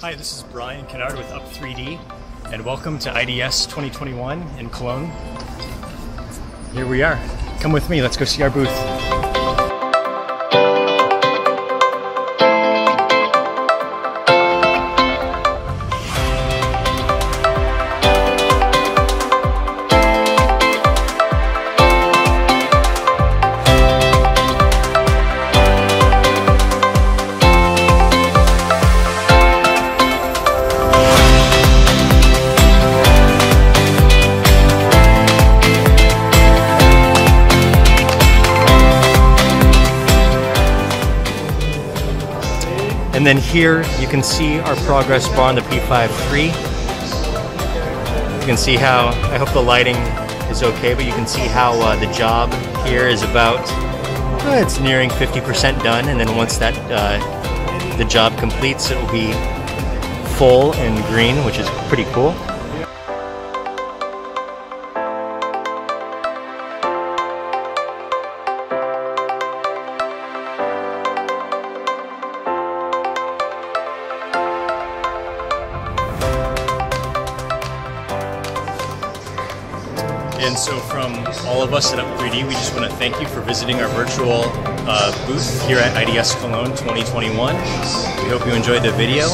Hi, this is Brian Kennard with Up3D, and welcome to IDS 2021 in Cologne. Here we are. Come with me, let's go see our booth. And then here you can see our progress bar on the P5 III. You can see how, I hope the lighting is okay, but you can see how uh, the job here is about, uh, it's nearing 50% done. And then once that, uh, the job completes, it will be full and green, which is pretty cool. And so, from all of us at Up3D, we just want to thank you for visiting our virtual uh, booth here at IDS Cologne 2021. We hope you enjoyed the video,